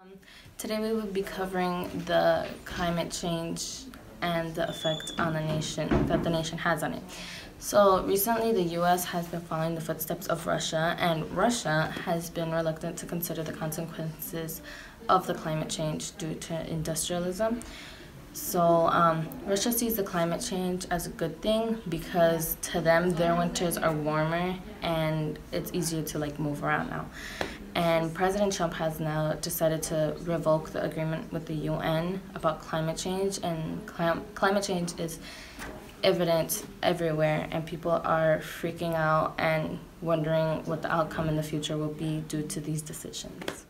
Um, today we will be covering the climate change and the effect on the nation that the nation has on it. So recently the US has been following the footsteps of Russia and Russia has been reluctant to consider the consequences of the climate change due to industrialism. So um, Russia sees the climate change as a good thing because to them their winters are warmer and it's easier to like move around now. And President Trump has now decided to revoke the agreement with the UN about climate change, and clim climate change is evident everywhere, and people are freaking out and wondering what the outcome in the future will be due to these decisions.